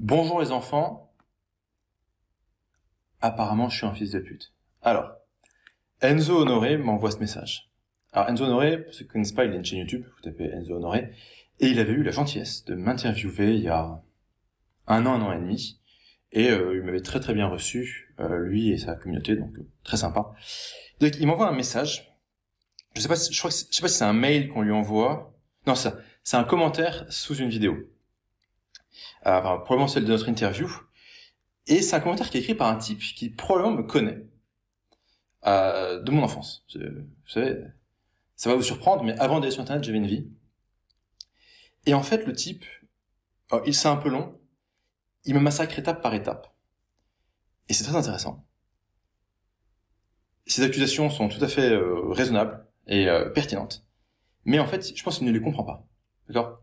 Bonjour les enfants. Apparemment, je suis un fils de pute. Alors, Enzo Honoré m'envoie ce message. Alors, Enzo Honoré, pour ceux qui ne connaissent pas, il a une chaîne YouTube, vous tapez Enzo Honoré, et il avait eu la gentillesse de m'interviewer il y a un an, un an et demi, et euh, il m'avait très très bien reçu, euh, lui et sa communauté, donc euh, très sympa. Donc, il m'envoie un message. Je sais pas, sais pas si c'est un mail qu'on lui envoie. Non, ça, c'est un commentaire sous une vidéo. Euh, enfin, probablement celle de notre interview. Et c'est un commentaire qui est écrit par un type qui probablement me connaît euh, de mon enfance. Vous savez, ça va vous surprendre, mais avant d'aller sur Internet, j'avais une vie. Et en fait, le type, oh, il c'est un peu long, il me massacre étape par étape. Et c'est très intéressant. Ces accusations sont tout à fait euh, raisonnables et pertinentes. Mais en fait, je pense qu'il ne les comprend pas. D'accord?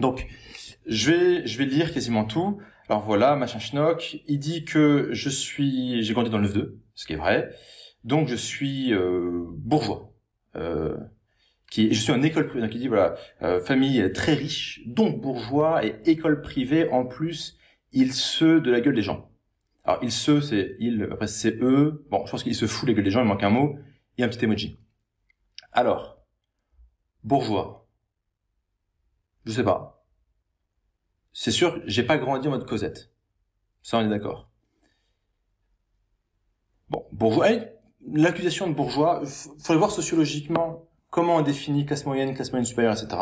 Donc, je vais, je vais lire quasiment tout. Alors voilà, machin schnock. Il dit que je suis, j'ai grandi dans le 9-2, ce qui est vrai. Donc je suis euh, bourgeois. Euh, qui, je suis en école privée. Donc il dit voilà, euh, famille très riche, donc bourgeois et école privée. En plus, il se de la gueule des gens. Alors il se, c'est il, après c'est eux. Bon, je pense qu'il se fout la gueule des gens. Il manque un mot et un petit emoji. Alors, bourgeois. Je sais pas. C'est sûr, j'ai pas grandi en mode Cosette. Ça, on est d'accord. Bon, bourgeois. L'accusation de bourgeois, faudrait voir sociologiquement comment on définit classe moyenne, classe moyenne supérieure, etc.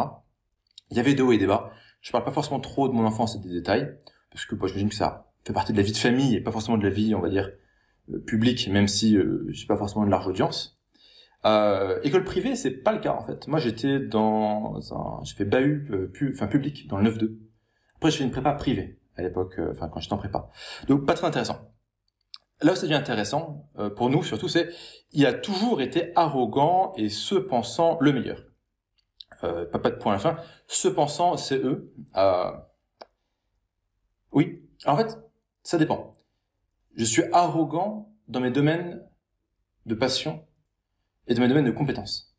Il y avait deux hauts et des bas. Je parle pas forcément trop de mon enfance et des détails, parce que moi, j'imagine que ça fait partie de la vie de famille et pas forcément de la vie, on va dire, euh, publique, même si euh, j'ai pas forcément de large audience. Euh, école privée, c'est pas le cas en fait. Moi, j'étais dans un, j'ai fait bahut, euh, pu, enfin public, dans le 9-2. Après, j'ai fait une prépa privée à l'époque, euh, enfin quand j'étais en prépa. Donc pas très intéressant. Là où ça devient intéressant euh, pour nous surtout, c'est il a toujours été arrogant et se pensant le meilleur. Euh, pas, pas de point à la fin. Se pensant, c'est eux. Euh... Oui. En fait, ça dépend. Je suis arrogant dans mes domaines de passion et dans mes domaines de compétences.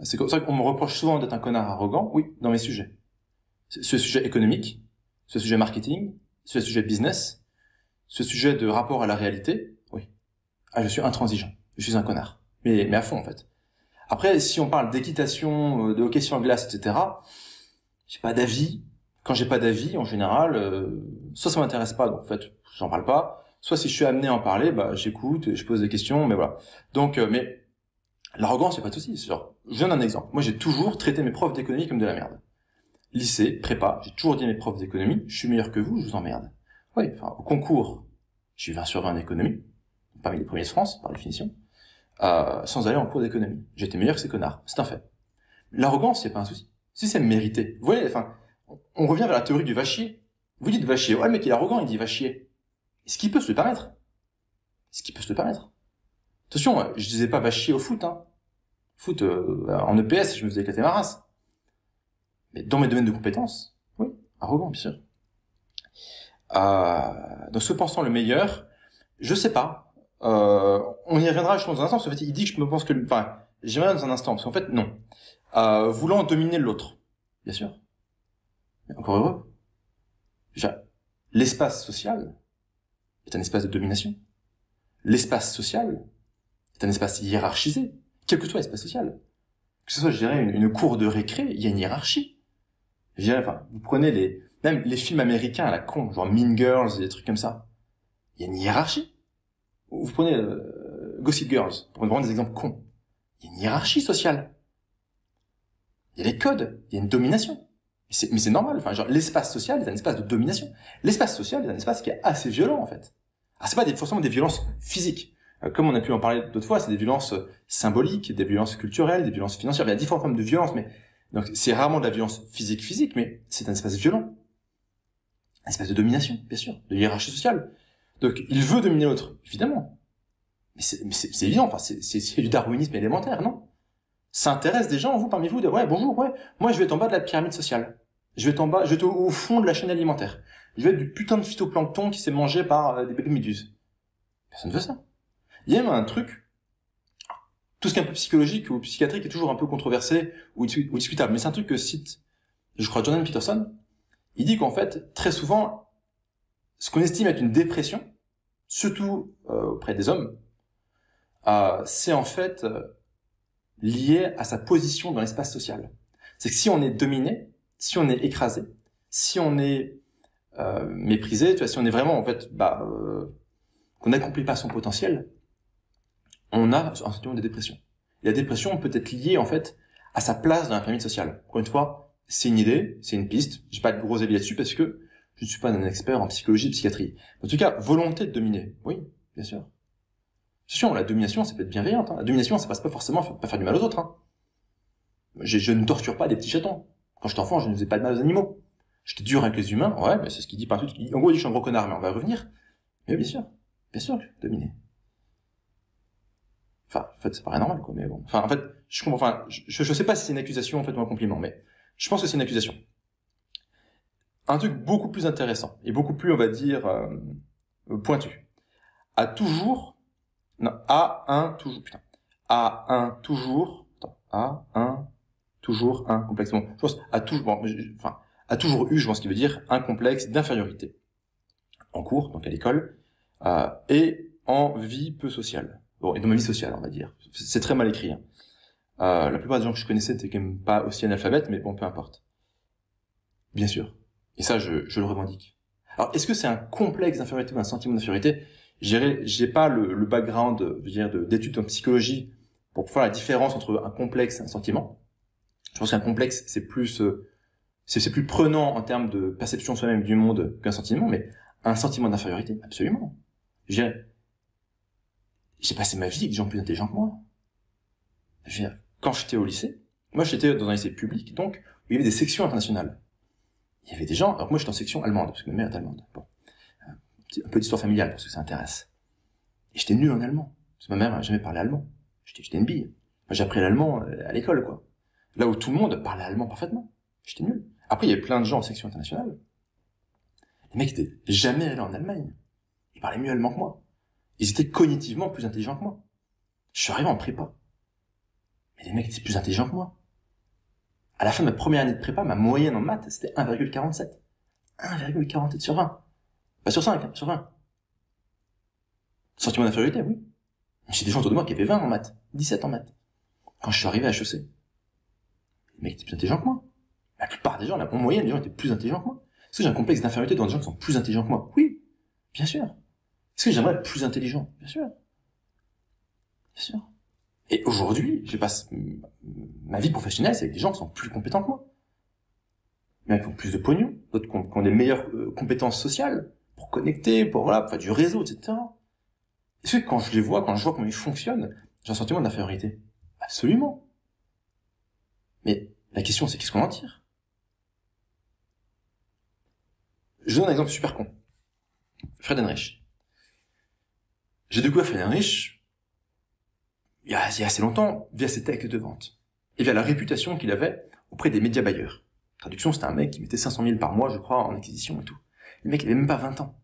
C'est comme ça qu'on me reproche souvent d'être un connard arrogant. Oui, dans mes sujets. Ce sujet économique, ce sujet marketing, ce sujet business, ce sujet de rapport à la réalité, oui. Ah, je suis intransigeant. Je suis un connard. Mais, mais à fond, en fait. Après, si on parle d'équitation, euh, de hockey sur glace, etc., j'ai pas d'avis. Quand j'ai pas d'avis, en général, euh, soit ça m'intéresse pas, donc en fait, j'en parle pas. Soit si je suis amené à en parler, bah, j'écoute, je pose des questions, mais voilà. Donc, euh, mais l'arrogance, c'est pas de souci. Genre, je donne un exemple. Moi, j'ai toujours traité mes profs d'économie comme de la merde. Lycée, prépa, j'ai toujours dit à mes profs d'économie, je suis meilleur que vous, je vous emmerde. Oui, enfin, au concours, j'ai eu 20 sur 20 en économie, parmi les premiers de France, par définition, euh, sans aller en cours d'économie. J'étais meilleur que ces connards, c'est un fait. L'arrogance, c'est pas un souci. Si c'est mérité. Vous voyez, enfin, on revient vers la théorie du vachier. Vous dites vachier, ouais, mais qui est arrogant, il dit vachier. Est-ce qu'il peut se le permettre? Est-ce qu'il peut se le permettre? Attention, je disais pas vachier au foot, hein. Foot, euh, en EPS, je me faisais éclater ma race. Mais dans mes domaines de compétences, oui, arrogant, bien sûr. Euh, donc, se pensant le meilleur, je sais pas. Euh, on y reviendra je pense, dans un instant, parce qu'en fait, il dit que je me pense que... Enfin, j'y reviendrai dans un instant, parce qu'en fait, non. Voulant dominer l'autre, bien sûr. Encore heureux. L'espace social est un espace de domination. L'espace social est un espace hiérarchisé, quel que soit l'espace social. Que ce soit, je dirais, une, une cour de récré, il y a une hiérarchie. Je dirais, enfin, vous prenez les, même les films américains à la con, genre Mean Girls et des trucs comme ça. Il y a une hiérarchie. Vous prenez euh, Gossip Girls, pour prendre des exemples cons. Il y a une hiérarchie sociale. Il y a des codes, il y a une domination. Mais c'est normal, enfin, genre, l'espace social est un espace de domination. L'espace social est un espace qui est assez violent, en fait. Ah, c'est pas des, forcément des violences physiques. Euh, comme on a pu en parler d'autres fois, c'est des violences symboliques, des violences culturelles, des violences financières. Il y a différentes formes de violence, mais c'est rarement de la violence physique physique, mais c'est un espace violent un espace de domination, bien sûr, de hiérarchie sociale. Donc, il veut dominer l'autre, évidemment. Mais c'est évident, enfin, c'est du darwinisme élémentaire, non? Ça intéresse des gens, vous, parmi vous, de, ouais, bonjour, ouais, moi, je vais être en bas de la pyramide sociale. Je vais être en bas, je vais au, fond de la chaîne alimentaire. Je vais être du putain de phytoplancton qui s'est mangé par euh, des bébés méduses. Personne ne veut ça. Il y a même un truc, tout ce qui est un peu psychologique ou psychiatrique est toujours un peu controversé ou, discutable, mais c'est un truc que cite, je crois, Jordan Peterson, il dit qu'en fait, très souvent, ce qu'on estime être une dépression, surtout euh, auprès des hommes, euh, c'est en fait euh, lié à sa position dans l'espace social. C'est que si on est dominé, si on est écrasé, si on est euh, méprisé, tu vois, si on est vraiment en fait, bah, euh, qu'on n'accomplit pas son potentiel, on a un sentiment de dépression. Et la dépression peut être liée en fait à sa place dans la pyramide sociale. Encore une fois, c'est une idée, c'est une piste. J'ai pas de gros avis là-dessus parce que je ne suis pas un expert en psychologie, psychiatrie. En tout cas, volonté de dominer. Oui, bien sûr. Attention, la domination, ça peut être bienveillante. Hein. La domination, ça passe pas forcément pas faire du mal aux autres. Hein. Je, je, ne torture pas des petits chatons. Quand j'étais enfant, je ne faisais pas de mal aux animaux. J'étais dur avec les humains. Ouais, mais c'est ce qu'il dit par tout. En gros, il dit je suis un gros connard, mais on va revenir. Mais bien sûr, bien sûr, dominer. Enfin, en fait, c'est pas normal, quoi. Mais bon. Enfin, en fait, je comprends. Enfin, je, je sais pas si c'est une accusation, en fait, ou un compliment, mais je pense que c'est une accusation. Un truc beaucoup plus intéressant et beaucoup plus, on va dire, euh, pointu. A toujours non, A1 toujours, putain. A1 toujours, attends, A1 toujours un complexe. Bon, je pense a toujours, bon, enfin, a toujours eu, je pense qu'il veut dire un complexe d'infériorité en cours, donc à l'école, euh, et en vie peu sociale. Bon, et dans ma vie sociale, on va dire. C'est très mal écrit. Hein. Euh, la plupart des gens que je connaissais n'étaient quand même pas aussi analphabètes, mais bon, peu importe. Bien sûr. Et ça, je, je le revendique. Alors, est-ce que c'est un complexe d'infériorité ou un sentiment d'infériorité? J'ai pas le, le background, je d'études en psychologie pour faire la différence entre un complexe et un sentiment. Je pense qu'un complexe, c'est plus, euh, c'est plus prenant en termes de perception soi-même du monde qu'un sentiment, mais un sentiment d'infériorité, absolument. Je dirais, j'ai passé ma vie avec des gens plus intelligents que moi. Je veux dire, quand j'étais au lycée, moi j'étais dans un lycée public, donc où il y avait des sections internationales. Il y avait des gens, alors moi j'étais en section allemande, parce que ma mère est allemande. Bon un peu d'histoire familiale pour ceux que ça intéresse. Et j'étais nul en allemand. Parce que ma mère n'a jamais parlé allemand. J'étais une bille. j'ai appris l'allemand euh, à l'école, quoi. Là où tout le monde parlait allemand parfaitement. J'étais nul. Après, il y avait plein de gens en section internationale. Les mecs étaient jamais allés en Allemagne. Ils parlaient mieux allemand que moi. Ils étaient cognitivement plus intelligents que moi. Je suis arrivé en prépa. Mais les mecs étaient plus intelligents que moi. À la fin de ma première année de prépa, ma moyenne en maths, c'était 1,47. 1,47 sur 20. Pas sur 5, hein, sur 20. Sentiment d'infériorité, oui. J'ai des gens autour de moi qui avaient 20 en maths, 17 en maths. Quand je suis arrivé à HEC, les mecs étaient plus intelligents que moi. La plupart des gens, la moyenne des gens étaient plus intelligents que moi. Est-ce que j'ai un complexe d'infériorité dans des gens qui sont plus intelligents que moi Oui, bien sûr. Est-ce que j'aimerais être plus intelligent Bien sûr. Bien sûr. Et aujourd'hui, je passe ma vie professionnelle, c'est avec des gens qui sont plus compétents que moi. Mais qui ont plus de pognon, d'autres qui ont des meilleures euh, compétences sociales, pour connecter, pour voilà, pour faire du réseau, etc. Est-ce que quand je les vois, quand je vois comment ils fonctionnent, j'ai un sentiment d'infériorité? Absolument. Mais la question, c'est qu'est-ce qu'on en tire? Je donne un exemple super con. Fred Henrich. J'ai découvert Fred Henrich il y, il y a assez longtemps via ses textes de vente et via la réputation qu'il avait auprès des médias bailleurs. Traduction, c'était un mec qui mettait 500 000 par mois, je crois, en acquisition et tout. Le mec, il avait même pas 20 ans.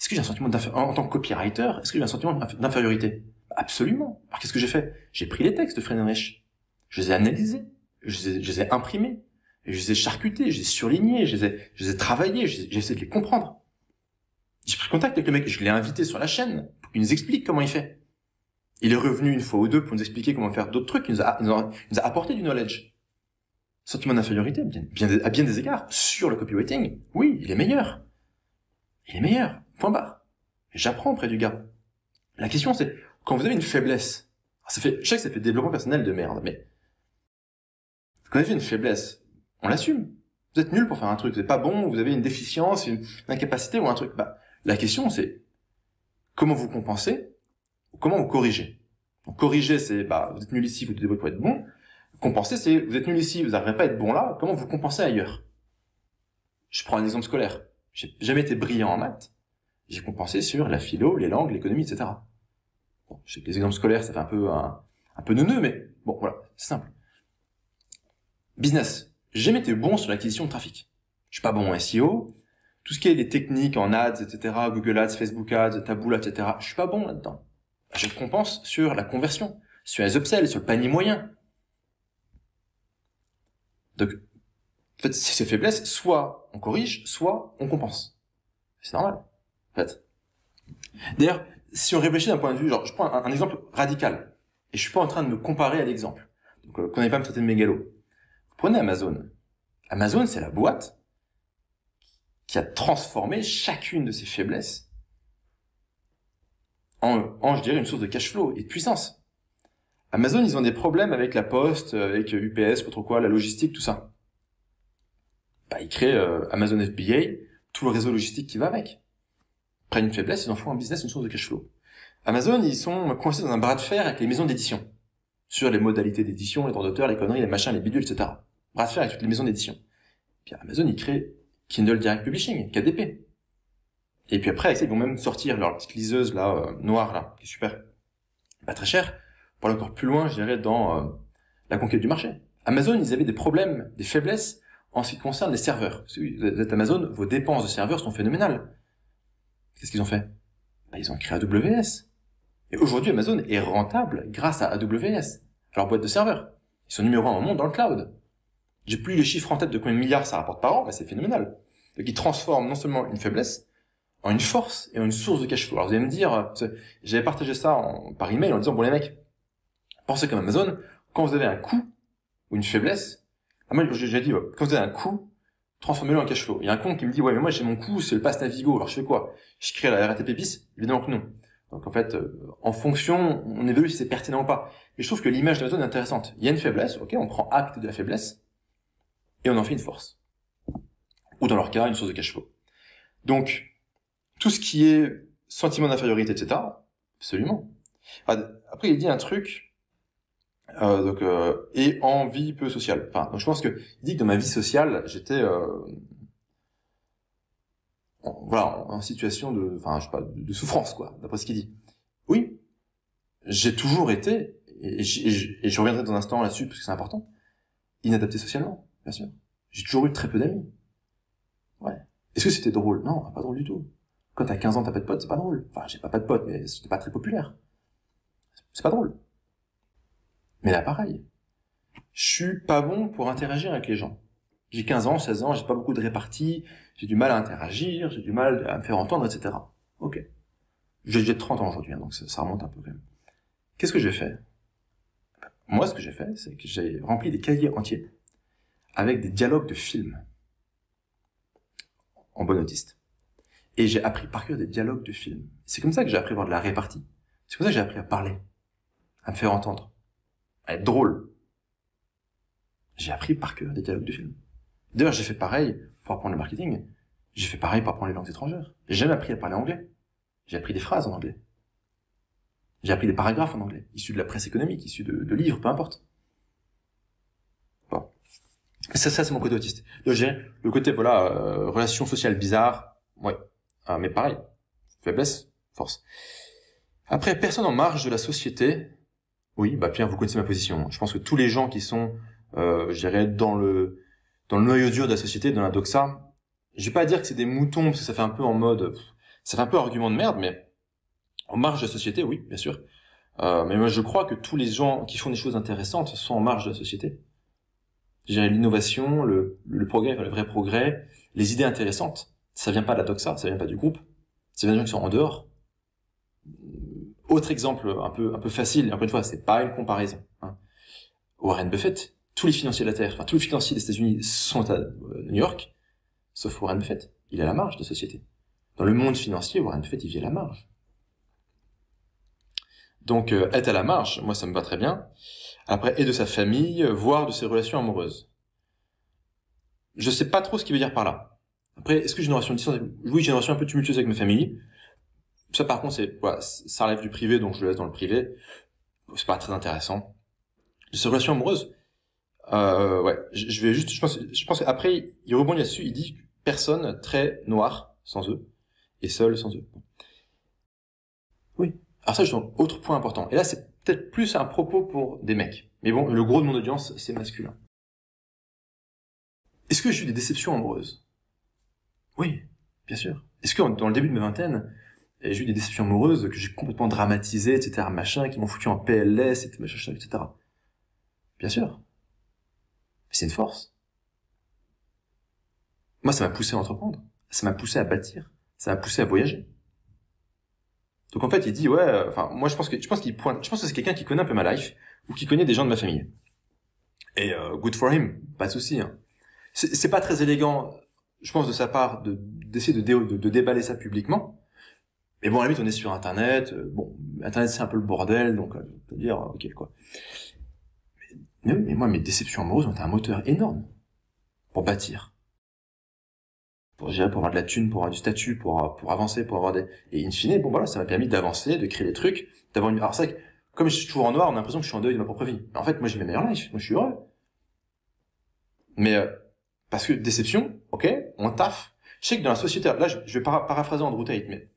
Est-ce que j'ai un sentiment d'infériorité en tant que copywriter Est-ce que j'ai un sentiment d'infériorité? Absolument. Alors qu'est-ce que j'ai fait? J'ai pris les textes de Fred je les ai analysés, je les ai, imprimés, je les ai charcutés, je les ai surlignés, je les ai, je les ai travaillés, j'ai essayé de les comprendre. J'ai pris contact avec le mec, je l'ai invité sur la chaîne qu'il nous explique comment il fait. Il est revenu une fois ou deux pour nous expliquer comment faire d'autres trucs, il nous a, il nous a, apporté du knowledge. Sentiment d'infériorité, bien, bien, à bien des égards, sur le copywriting, oui, il est meilleur il est meilleur. Point barre. J'apprends auprès du gars. La question c'est, quand vous avez une faiblesse, ça fait, je sais que ça fait développement personnel de merde, mais quand vous avez une faiblesse, on l'assume. Vous êtes nul pour faire un truc, vous n'êtes pas bon, vous avez une déficience, une incapacité ou un truc. Bah, la question c'est comment vous compensez, comment vous corrigez. Donc corriger c'est bah vous êtes nul ici, vous devez pour être bon. Compenser c'est vous êtes nul ici, vous n'arriverez pas à être bon là, comment vous compensez ailleurs? Je prends un exemple scolaire. J'ai jamais été brillant en maths. J'ai compensé sur la philo, les langues, l'économie, etc. Bon, je sais que les exemples scolaires, ça fait un peu un, un peu neuneux, mais bon, voilà, c'est simple. Business. J'ai jamais été bon sur l'acquisition de trafic. Je suis pas bon en SEO. Tout ce qui est des techniques en ads, etc., Google Ads, Facebook Ads, Taboola, etc., je suis pas bon là-dedans. Je compense sur la conversion, sur les upsells, sur le panier moyen. Donc, en fait, ces faiblesses, soit on corrige, soit on compense. C'est normal. En fait. D'ailleurs, si on réfléchit d'un point de vue, genre, je prends un, exemple radical, et je suis pas en train de me comparer à l'exemple. Donc, euh, qu'on n'ait pas me traiter de mégalo. Vous prenez Amazon. Amazon, c'est la boîte qui a transformé chacune de ses faiblesses en, en, je dirais, une source de cash flow et de puissance. Amazon, ils ont des problèmes avec la poste, avec UPS, contre quoi, la logistique, tout ça. Bah, ils créent euh, Amazon FBA, tout le réseau logistique qui va avec. Prennent une faiblesse, ils en font un business, une source de cash flow. Amazon, ils sont coincés dans un bras de fer avec les maisons d'édition. Sur les modalités d'édition, les droits d'auteur, les conneries, les machins, les bidules, etc. Bras de fer avec toutes les maisons d'édition. Puis Amazon, ils créent Kindle Direct Publishing, KDP. Et puis après, ils vont même sortir leur petite liseuse là, euh, noire là, qui est super, pas très cher, pour aller encore plus loin, je dirais, dans euh, la conquête du marché. Amazon, ils avaient des problèmes, des faiblesses en ce qui concerne les serveurs. Vous êtes Amazon, vos dépenses de serveurs sont phénoménales. Qu'est-ce qu'ils ont fait? Bah, Ils ont créé AWS. Et aujourd'hui, Amazon est rentable grâce à AWS, leur boîte de serveurs. Ils sont numéro un au monde dans le cloud. J'ai plus les chiffres en tête de combien de milliards ça rapporte par an, mais c'est phénoménal. Donc ils transforment non seulement une faiblesse en une force et en une source de cash flow. Alors vous allez me dire, j'avais partagé ça en, par email en disant, bon les mecs, pensez comme Amazon, quand vous avez un coût ou une faiblesse, ah, moi j'ai dit, quand vous avez un coût, transformez-le en cash flow. Il y a un compte qui me dit, ouais mais moi j'ai mon coût, c'est le pass Navigo, alors je fais quoi? Je crée la RATP bis Évidemment que non. Donc en fait, euh, en fonction, on évalue si c'est pertinent ou pas. Et je trouve que l'image d'Amazon est intéressante. Il y a une faiblesse, ok, on prend acte de la faiblesse, et on en fait une force. Ou dans leur cas, une source de cash flow. Donc, tout ce qui est sentiment d'infériorité, etc., absolument. Après, il dit un truc, euh, donc, euh, et en vie peu sociale. Enfin, donc je pense que il dit que dans ma vie sociale, j'étais, euh, en, voilà, en situation de, enfin, je sais pas, souffrance, quoi, d'après ce qu'il dit. Oui, j'ai toujours été, et, et, et je reviendrai dans un instant là-dessus parce que c'est important, inadapté socialement bien sûr. J'ai toujours eu très peu d'amis. Ouais. Est-ce que c'était drôle? Non, pas drôle du tout. Quand t'as 15 ans, t'as pas de potes, c'est pas drôle. Enfin, j'ai pas pas de potes, mais c'était pas très populaire. C'est pas drôle. Mais là, pareil. Je suis pas bon pour interagir avec les gens. J'ai 15 ans, 16 ans, j'ai pas beaucoup de répartie, j'ai du mal à interagir, j'ai du mal à me faire entendre, etc. Ok. J'ai 30 ans aujourd'hui, hein, donc ça, ça, remonte un peu quand même. Qu'est-ce que j'ai fait? Moi, ce que j'ai fait, c'est que j'ai rempli des cahiers entiers avec des dialogues de films en bon autiste. Et j'ai appris par cœur des dialogues de films. C'est comme ça que j'ai appris à avoir de la répartie. C'est comme ça que j'ai appris à parler, à me faire entendre, à être drôle. J'ai appris par cœur des dialogues de films. D'ailleurs, j'ai fait pareil pour apprendre le marketing. J'ai fait pareil pour apprendre les langues étrangères. J'ai jamais appris à parler anglais. J'ai appris des phrases en anglais. J'ai appris des paragraphes en anglais, issus de la presse économique, issus de, de livres, peu importe. Ça, ça c'est mon côté autiste. Donc j'ai le côté voilà euh, relation sociale bizarre, ouais, ah, mais pareil, faiblesse, force. Après personne en marge de la société. Oui, bah Pierre, vous connaissez ma position. Je pense que tous les gens qui sont, euh, je dirais, dans le dans le noyau dur de la société, dans la doxa, je vais pas dire que c'est des moutons parce que ça fait un peu en mode, ça fait un peu argument de merde, mais en marge de la société, oui, bien sûr. Euh, mais moi, je crois que tous les gens qui font des choses intéressantes sont en marge de la société dirais l'innovation, le, le progrès, le vrai progrès, les idées intéressantes. Ça vient pas de la doxa, ça vient pas du groupe, ça vient des gens qui sont en dehors. Autre exemple un peu un peu facile, encore une fois, c'est pas une comparaison. Hein. Warren Buffett, tous les financiers de la Terre, enfin tous les financiers des États-Unis sont à euh, New York, sauf Warren Buffett. Il est à la marge de société. Dans le monde financier, Warren Buffett, il vit à la marge. Donc, euh, être à la marge, moi, ça me va très bien après et de sa famille, voire de ses relations amoureuses. Je sais pas trop ce qu'il veut dire par là. Après, est-ce que j'ai une relation distante Oui, j'ai une relation un peu tumultueuse avec ma famille. Ça, par contre, c'est voilà, ça relève du privé, donc je le laisse dans le privé. C'est pas très intéressant. De ses relations amoureuses, euh, ouais, je vais juste, je pense, je pense qu'après, il rebondit là-dessus, il dit personne très noire sans eux et seul sans eux. Oui. Alors ça, je donne autre point important. Et là, c'est peut-être plus un propos pour des mecs. Mais bon, le gros de mon audience, c'est masculin. Est-ce que j'ai eu des déceptions amoureuses? Oui, bien sûr. Est-ce que dans le début de mes vingtaines, j'ai eu des déceptions amoureuses que j'ai complètement dramatisées, etc., machin, qui m'ont foutu en PLS, etc., etc. Bien sûr. C'est une force. Moi, ça m'a poussé à entreprendre. Ça m'a poussé à bâtir. Ça m'a poussé à voyager. Donc en fait, il dit ouais, euh, enfin moi je pense que je pense qu'il pointe, je pense que c'est quelqu'un qui connaît un peu ma life ou qui connaît des gens de ma famille. Et euh, good for him, pas de souci. Hein. C'est pas très élégant, je pense de sa part de d'essayer de, de, de, déballer ça publiquement. Mais bon, à la limite, on est sur Internet. Euh, bon, Internet c'est un peu le bordel, donc euh, on peut dire ok quoi. Mais, mais moi, mes déceptions amoureuses ont un moteur énorme pour bâtir pour pour avoir de la thune, pour avoir du statut, pour, pour avancer, pour avoir des... Et in fine, bon voilà, ça m'a permis d'avancer, de créer des trucs, d'avoir une... Alors c'est que, comme je suis toujours en noir, on a l'impression que je suis en deuil de ma propre vie. Mais en fait, moi j'ai mes meilleures life, moi je suis heureux. Mais, euh, parce que déception, ok, on taffe. Je sais que dans la société, là je, vais paraphraser Andrew Tate, mais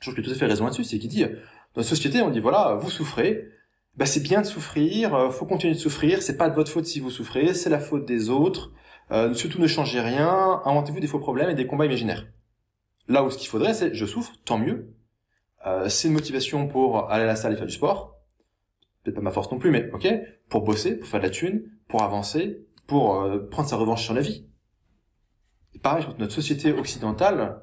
je trouve a tout à fait raison là-dessus, c'est qu'il dit, dans la société, on dit voilà, vous souffrez, bah c'est bien de souffrir, euh, faut continuer de souffrir, c'est pas de votre faute si vous souffrez, c'est la faute des autres, euh, surtout ne changez rien, inventez-vous des faux problèmes et des combats imaginaires. Là où ce qu'il faudrait, c'est je souffre, tant mieux. Euh, c'est une motivation pour aller à la salle et faire du sport. Peut-être pas ma force non plus, mais ok. Pour bosser, pour faire de la thune, pour avancer, pour euh, prendre sa revanche sur la vie. Pareil, notre société occidentale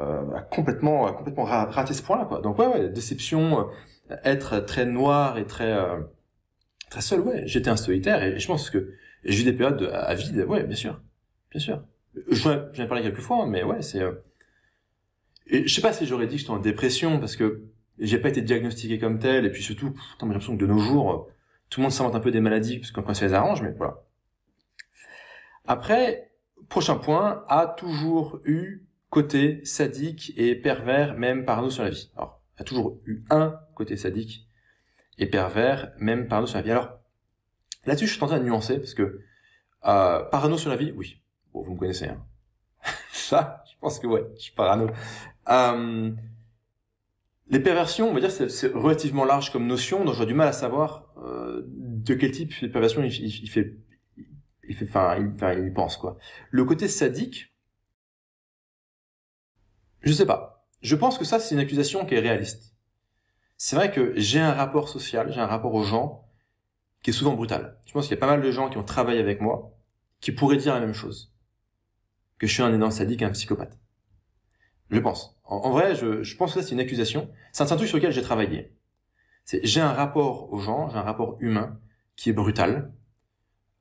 euh, a complètement, a complètement raté ce point-là. Quoi. Donc ouais, ouais, déception, euh, être très noir et très très seul. Ouais, j'étais un solitaire et je pense que j'ai eu des périodes à vide, ouais, bien sûr, bien sûr. Je j'en ai parlé quelques fois, mais ouais, c'est. Euh... Et je sais pas si j'aurais dit que j'étais en dépression parce que j'ai pas été diagnostiqué comme tel, et puis surtout, j'ai l'impression que de nos jours, tout le monde s'invente un peu des maladies parce qu'on ça les arrange, mais voilà. Après, prochain point, a toujours eu côté sadique et pervers, même parano sur la vie. Alors, a toujours eu un côté sadique et pervers, même parano sur la vie. Alors, Là-dessus, je suis tenté à nuancer parce que euh, parano sur la vie, oui. Bon, vous me connaissez. Hein. Ça, je pense que ouais, je suis parano. Euh, les perversions, on va dire, c'est relativement large comme notion, donc j'aurais du mal à savoir euh, de quel type de perversion il, il, fait, il fait, enfin, il, enfin, il pense quoi. Le côté sadique, je sais pas. Je pense que ça, c'est une accusation qui est réaliste. C'est vrai que j'ai un rapport social, j'ai un rapport aux gens qui est souvent brutal. Je pense qu'il y a pas mal de gens qui ont travaillé avec moi qui pourraient dire la même chose. Que je suis un énorme sadique un psychopathe. Je pense. En, vrai, je, je, pense que ça c'est une accusation. C'est un truc sur lequel j'ai travaillé. C'est j'ai un rapport aux gens, j'ai un rapport humain qui est brutal,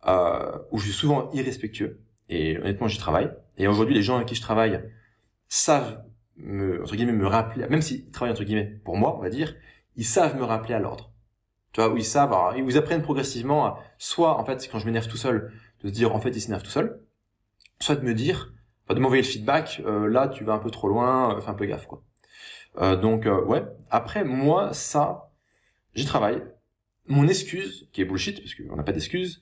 euh, où je suis souvent irrespectueux. Et honnêtement, j'y travaille. Et aujourd'hui, les gens avec qui je travaille savent me, entre guillemets, me rappeler, même s'ils travaillent entre guillemets pour moi, on va dire, ils savent me rappeler à l'ordre. Tu vois, ils savent, ils vous apprennent progressivement à, soit, en fait, quand je m'énerve tout seul, de se dire, en fait, ils s'énervent tout seul, soit de me dire, enfin, de m'envoyer le feedback, euh, là, tu vas un peu trop loin, euh, fais un peu gaffe, quoi. Euh, donc, euh, ouais. Après, moi, ça, j'y travaille. Mon excuse, qui est bullshit, parce qu'on n'a pas d'excuse,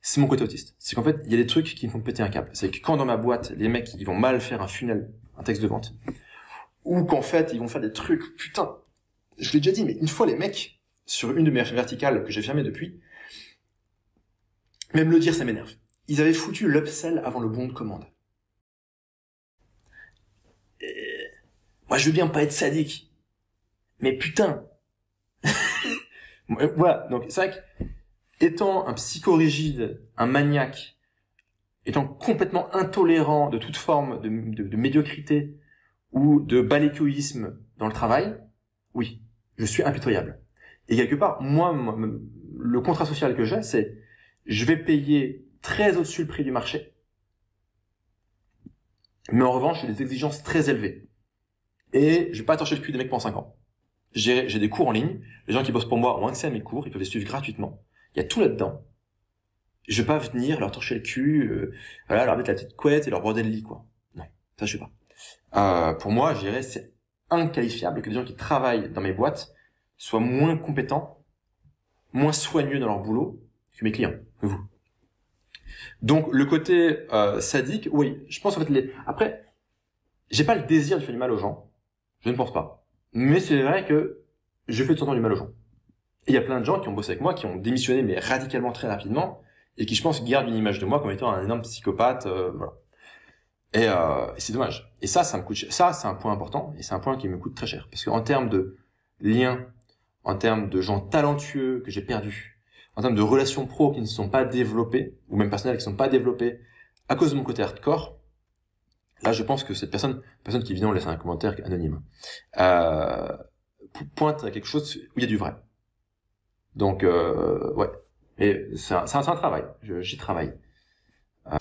c'est mon côté autiste. C'est qu'en fait, il y a des trucs qui me font péter un câble. C'est que quand dans ma boîte, les mecs, ils vont mal faire un funnel, un texte de vente, ou qu'en fait, ils vont faire des trucs, putain, je l'ai déjà dit, mais une fois les mecs, sur une de mes verticales que j'ai fermées depuis. Même le dire, ça m'énerve. Ils avaient foutu l'upsell avant le bon de commande. Moi, je veux bien pas être sadique. Mais putain. voilà. Donc, c'est vrai que, étant un psychorigide, un maniaque, étant complètement intolérant de toute forme de, de médiocrité ou de balécoïsme dans le travail, oui, je suis impitoyable. Et quelque part, moi, le contrat social que j'ai, c'est je vais payer très au-dessus le prix du marché, mais en revanche, j'ai des exigences très élevées. Et je vais pas torcher le cul des mecs pendant 5 ans. J'ai des cours en ligne, les gens qui bossent pour moi ont accès à mes cours, ils peuvent les suivre gratuitement. Il y a tout là-dedans. Je vais pas venir leur torcher le cul, euh, voilà, leur mettre la petite couette et leur broder le lit, quoi. Non, ça je sais pas. Euh, pour moi, je dirais c'est inqualifiable que des gens qui travaillent dans mes boîtes soient moins compétents, moins soigneux dans leur boulot que mes clients, que vous. Donc le côté euh, sadique, oui, je pense en fait les. Après, j'ai pas le désir de faire du mal aux gens, je ne pense pas. Mais c'est vrai que je fais de temps en temps du mal aux gens. Et il y a plein de gens qui ont bossé avec moi, qui ont démissionné mais radicalement très rapidement, et qui je pense gardent une image de moi comme étant un énorme psychopathe, euh, voilà. Et, euh, c'est dommage. Et ça, ça me coûte. Ça, c'est un point important, et c'est un point qui me coûte très cher, parce qu'en termes de lien en termes de gens talentueux que j'ai perdus, en termes de relations pro qui ne sont pas développées, ou même personnelles qui ne sont pas développées à cause de mon côté hardcore, là je pense que cette personne, personne qui évidemment laisse un commentaire anonyme, euh, pointe à quelque chose où il y a du vrai. Donc, euh, ouais. Et c'est un, travail. J'y travaille. Euh,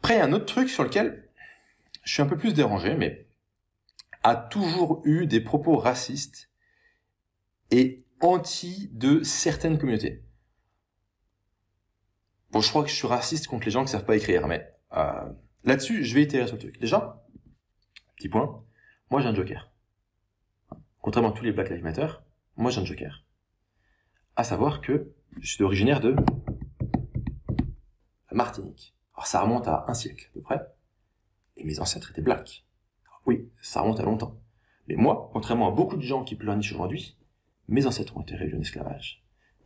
après, il y a un autre truc sur lequel je suis un peu plus dérangé, mais a toujours eu des propos racistes et anti de certaines communautés. Bon, je crois que je suis raciste contre les gens qui savent pas écrire, mais euh, là-dessus, je vais itérer sur le truc. Déjà, petit point, moi j'ai un joker. Contrairement à tous les Black Lives Matter, moi j'ai un joker. À savoir que je suis originaire de Martinique. Alors ça remonte à un siècle à peu près, et mes ancêtres étaient blacks. oui, ça remonte à longtemps. Mais moi, contrairement à beaucoup de gens qui pleurnichent aujourd'hui, mes ancêtres ont été réduits en esclavage.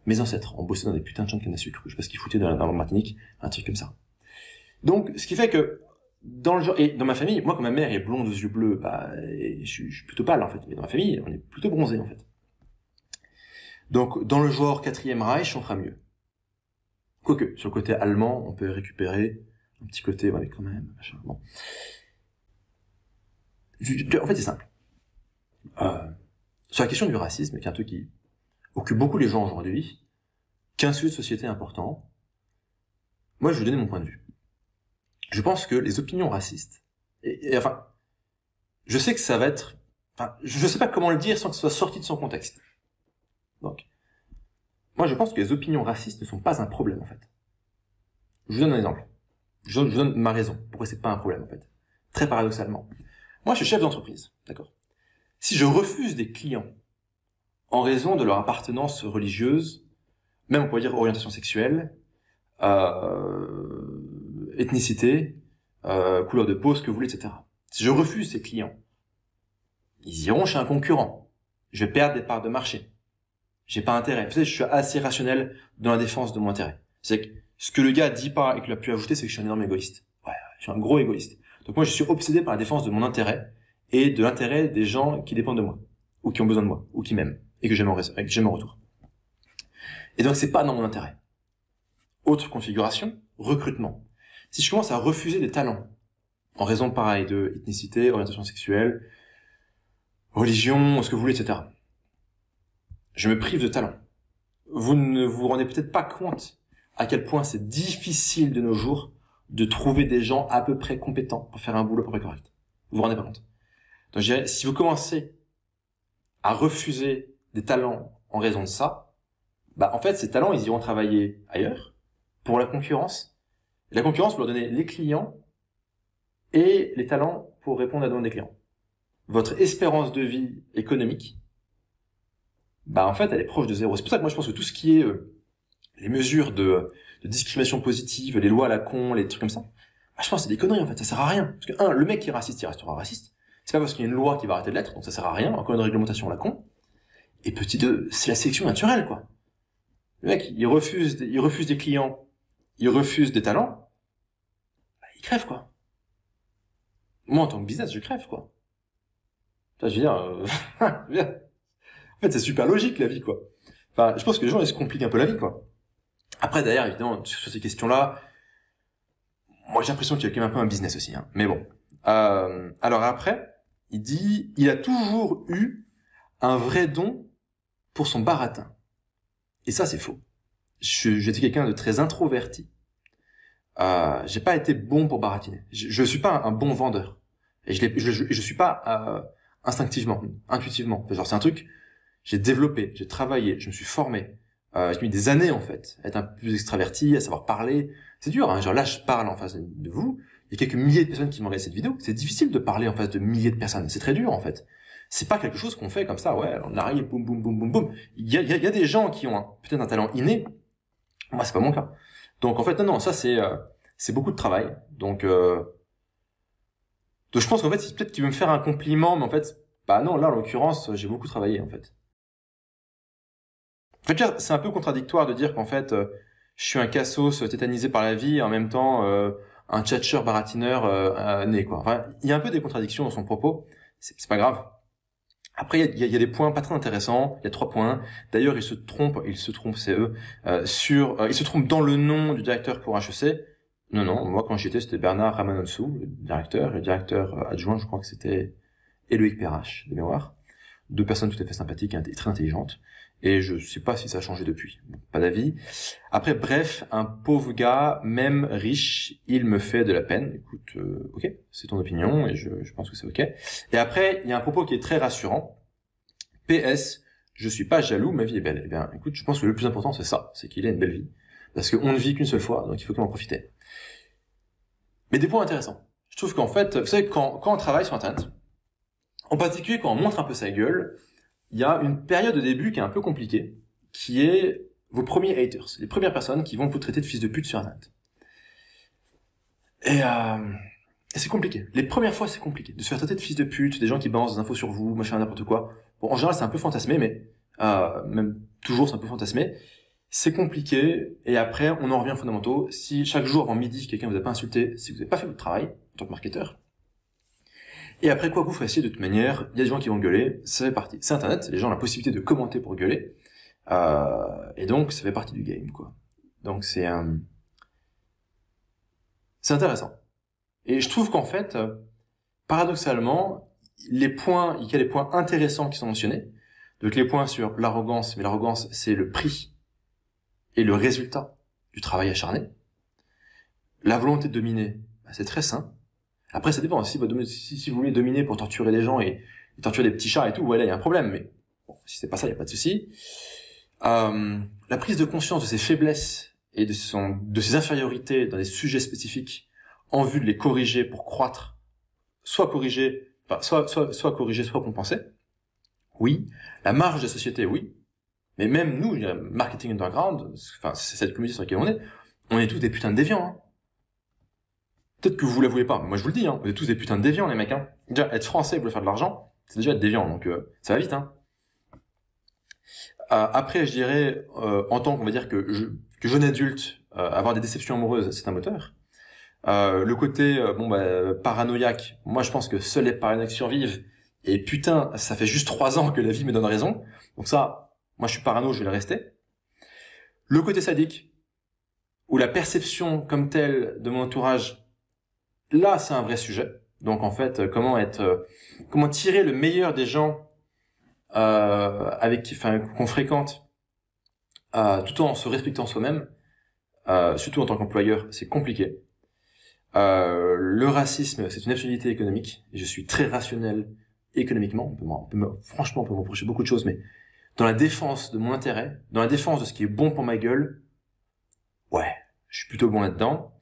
Mes ancêtres ont bossé dans des putains de champs de canne à sucre. Je sais qu'ils foutaient dans la, Martinique, un truc comme ça. Donc, ce qui fait que, dans le genre, et dans ma famille, moi, quand ma mère est blonde aux yeux bleus, bah, je, suis, plutôt pâle, en fait. Mais dans ma famille, on est plutôt bronzé, en fait. Donc, dans le genre quatrième Reich, on fera mieux. Quoique, sur le côté allemand, on peut récupérer un petit côté, ouais, quand même, machin, bon. En fait, c'est simple. Euh, sur la question du racisme, qui est un truc qui occupe beaucoup les gens aujourd'hui, qu'un sujet de société important, moi je vais donner mon point de vue. Je pense que les opinions racistes, et, enfin, je sais que ça va être, enfin, je sais pas comment le dire sans que ce soit sorti de son contexte. Donc, moi je pense que les opinions racistes ne sont pas un problème en fait. Je vous donne un exemple. Je je donne ma raison. Pourquoi c'est pas un problème en fait. Très paradoxalement. Moi je suis chef d'entreprise, d'accord? Si je refuse des clients en raison de leur appartenance religieuse, même on pourrait dire orientation sexuelle, euh, ethnicité, euh, couleur de peau, ce que vous voulez, etc. Si je refuse ces clients, ils iront chez un concurrent. Je vais perdre des parts de marché. J'ai pas intérêt. Vous savez, je suis assez rationnel dans la défense de mon intérêt. C'est que ce que le gars dit pas et qu'il a pu ajouter, c'est que je suis un énorme égoïste. Ouais, je suis un gros égoïste. Donc moi, je suis obsédé par la défense de mon intérêt et de l'intérêt des gens qui dépendent de moi, ou qui ont besoin de moi, ou qui m'aiment et que j'aime en, retour. Et donc c'est pas dans mon intérêt. Autre configuration, recrutement. Si je commence à refuser des talents, en raison pareil de ethnicité, orientation sexuelle, religion, ce que vous voulez, etc. Je me prive de talents. Vous ne vous rendez peut-être pas compte à quel point c'est difficile de nos jours de trouver des gens à peu près compétents pour faire un boulot à peu près correct. Vous vous rendez pas compte. Donc je dirais, si vous commencez à refuser des talents en raison de ça, bah en fait ces talents ils iront travailler ailleurs pour la concurrence. la concurrence pour leur donner les clients et les talents pour répondre à la demande des clients. Votre espérance de vie économique, bah en fait elle est proche de zéro. C'est pour ça que moi je pense que tout ce qui est euh, les mesures de, de, discrimination positive, les lois à la con, les trucs comme ça, bah, je pense que c'est des conneries en fait, ça sert à rien. Parce que un, le mec qui est raciste, il restera raciste. C'est pas parce qu'il y a une loi qui va arrêter de l'être, donc ça sert à rien, encore une réglementation à la con. Et petit 2, c'est la sélection naturelle, quoi. Le mec, il refuse, il refuse des clients, il refuse des talents, bah, il crève, quoi. Moi, en tant que business, je crève, quoi. Ça, je veux dire, euh... en fait, c'est super logique, la vie, quoi. Enfin, je pense que les gens, ils se compliquent un peu la vie, quoi. Après, d'ailleurs, évidemment, sur ces questions-là, moi, j'ai l'impression qu'il y a quand même un peu un business aussi, hein. Mais bon. Euh, alors après, il dit, il a toujours eu un vrai don pour son baratin. Et ça, c'est faux. J'étais quelqu'un de très introverti. Euh, j'ai pas été bon pour baratiner. Je, je suis pas un, bon vendeur. Et je, je, je, suis pas euh, instinctivement, intuitivement. Genre c'est un truc. J'ai développé, j'ai travaillé, je me suis formé. Euh, j'ai mis des années en fait, à être un peu plus extraverti, à savoir parler. C'est dur. Hein. Genre là, je parle en face de vous. Il y a quelques milliers de personnes qui m'ont regardé cette vidéo. C'est difficile de parler en face de milliers de personnes. C'est très dur en fait c'est pas quelque chose qu'on fait comme ça, ouais, on arrive, boum, boum, boum, boum, boum. Il y a, il y a des gens qui ont peut-être un talent inné. Moi, c'est pas mon cas. Donc, en fait, non, non, ça, c'est, euh, beaucoup de travail. Donc, euh, je pense qu'en fait, peut-être qu'il veut me faire un compliment, mais en fait, bah non, là, en l'occurrence, j'ai beaucoup travaillé, en fait. En fait, c'est un peu contradictoire de dire qu'en fait, euh, je suis un cassos tétanisé par la vie, et en même temps, un tchatcheur baratineur né, quoi. Enfin, il y a un peu des contradictions dans son propos. C'est pas grave. Après, il y, y a, des points pas très intéressants. Il y a trois points. D'ailleurs, il se trompe, il se trompe, c'est eux, euh, sur, euh, il se trompe dans le nom du directeur pour HEC. Non, non, moi quand j'y étais, c'était Bernard Ramanonsou, le directeur, et le directeur euh, adjoint, je crois que c'était Éloïc Perrache, de mémoire. Deux personnes tout à fait sympathiques et très intelligentes. Et je sais pas si ça a changé depuis. pas d'avis. Après, bref, un pauvre gars, même riche, il me fait de la peine. Écoute, euh, ok, c'est ton opinion et je, je pense que c'est ok. Et après, il y a un propos qui est très rassurant. PS, je suis pas jaloux, ma vie est belle. Eh bien, écoute, je pense que le plus important, c'est ça, c'est qu'il ait une belle vie. Parce qu'on ne vit qu'une seule fois, donc il faut qu'on en profiter. Mais des points intéressants. Je trouve qu'en fait, vous savez, quand, quand on travaille sur Internet, en particulier quand on montre un peu sa gueule, il y a une période de début qui est un peu compliquée, qui est vos premiers haters, les premières personnes qui vont vous traiter de fils de pute sur Internet. Et, euh, c'est compliqué. Les premières fois, c'est compliqué. De se faire traiter de fils de pute, des gens qui balancent des infos sur vous, machin, n'importe quoi. Bon, en général, c'est un peu fantasmé, mais euh, même toujours, c'est un peu fantasmé. C'est compliqué, et après, on en revient aux fondamentaux. Si chaque jour, avant midi, quelqu'un vous a pas insulté, si vous n'avez pas fait votre travail, en tant que marketeur, et après, quoi que vous fassiez, de toute manière, il y a des gens qui vont gueuler, ça fait partie. C'est Internet, les gens ont la possibilité de commenter pour gueuler, euh, et donc ça fait partie du game, quoi. Donc c'est euh, c'est intéressant. Et je trouve qu'en fait, paradoxalement, les points, il y a les points intéressants qui sont mentionnés. Donc les points sur l'arrogance, mais l'arrogance, c'est le prix et le résultat du travail acharné. La volonté de dominer, bah, c'est très sain. Après, ça dépend. Si, si, si, vous voulez dominer pour torturer les gens et, torturer des petits chats et tout, voilà, il y a un problème. Mais bon, si c'est pas ça, il n'y a pas de souci. Euh, la prise de conscience de ses faiblesses et de, son, de ses infériorités dans des sujets spécifiques en vue de les corriger pour croître, soit corriger, enfin, soit, soit, soit corriger, soit compenser. Oui. La marge de la société, oui. Mais même nous, marketing underground, enfin, c'est cette communauté sur laquelle on est, on est tous des putains de déviants. Hein. Peut-être que vous l'avouez pas, moi je vous le dis, hein, vous êtes tous des putains de déviants les mecs. Hein. Déjà, être français pour faire de l'argent, c'est déjà être déviant, donc euh, ça va vite. Hein. Euh, après, je dirais, euh, en tant qu'on va dire que, je, que jeune adulte, avoir des déceptions amoureuses, c'est un moteur. le côté bon bah, paranoïaque, moi je pense que seuls les paranoïaques survivent. Et putain, ça fait juste trois ans que la vie me donne raison. Donc ça, moi je suis parano, je vais le rester. Le côté sadique, ou la perception comme telle de mon entourage là, c'est un vrai sujet. Donc en fait, euh, comment être, euh, comment tirer le meilleur des gens euh, avec qui, qu'on fréquente, tout en se respectant soi-même, surtout en tant qu'employeur, c'est compliqué. Le racisme, c'est une absurdité économique. Je suis très rationnel économiquement. Franchement, on peut me reprocher beaucoup de choses, mais dans la défense de mon intérêt, dans la défense de ce qui est bon pour ma gueule, ouais, je suis plutôt bon là-dedans.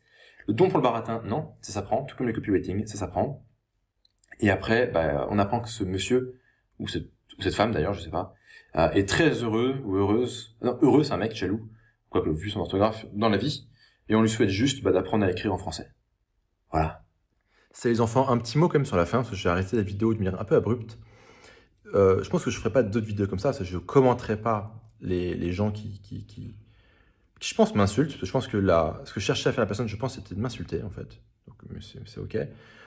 Le don pour le baratin, non, ça s'apprend, tout comme le copywriting, ça s'apprend. Et après, bah, on apprend que ce monsieur, ou, cette femme d'ailleurs, je sais pas, euh, est très heureux ou heureuse. Non, heureux, c'est un mec jaloux, quoique vu son orthographe, dans la vie. Et on lui souhaite juste bah, d'apprendre à écrire en français. Voilà. C'est les enfants, un petit mot quand même sur la fin, parce que j'ai arrêté la vidéo de manière un peu abrupte. Euh, je pense que je ferai pas d'autres vidéos comme ça, parce que je commenterai pas les, gens qui, je pense m'insulte. Je pense que là, ce que cherchait à faire la personne, je pense, c'était de m'insulter en fait. Donc, c'est ok.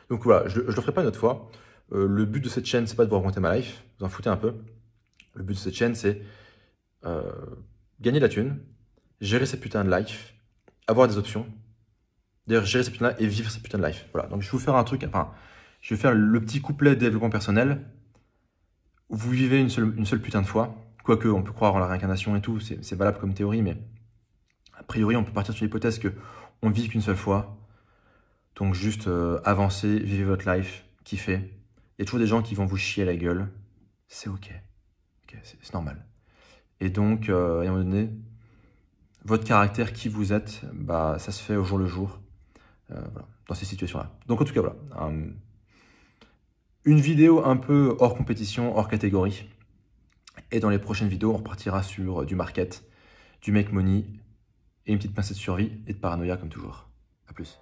Donc voilà, je, je le ferai pas une autre fois. Euh, le but de cette chaîne, c'est pas de vous raconter ma life, vous en foutez un peu. Le but de cette chaîne, c'est euh, gagner de la thune, gérer cette putain de life, avoir des options. D'ailleurs, gérer cette putain de life et vivre cette putain de life. Voilà. Donc je vais vous faire un truc. Enfin, je vais faire le petit couplet de développement personnel. Vous vivez une seule, une seule putain de fois. Quoique, on peut croire en la réincarnation et tout, c'est valable comme théorie, mais a priori, on peut partir sur l'hypothèse que on vit qu'une seule fois. Donc juste euh, avancez, vivez votre life, kiffez. Il y a toujours des gens qui vont vous chier la gueule. C'est ok. c'est normal. Et donc, euh, à un moment donné, votre caractère, qui vous êtes, bah, ça se fait au jour le jour. Euh, dans ces situations-là. Donc en tout cas, voilà. une vidéo un peu hors compétition, hors catégorie. Et dans les prochaines vidéos, on repartira sur du market, du make money et une petite pincée de survie et de paranoïa comme toujours. A plus.